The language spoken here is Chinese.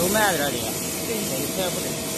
都慢点的你快不了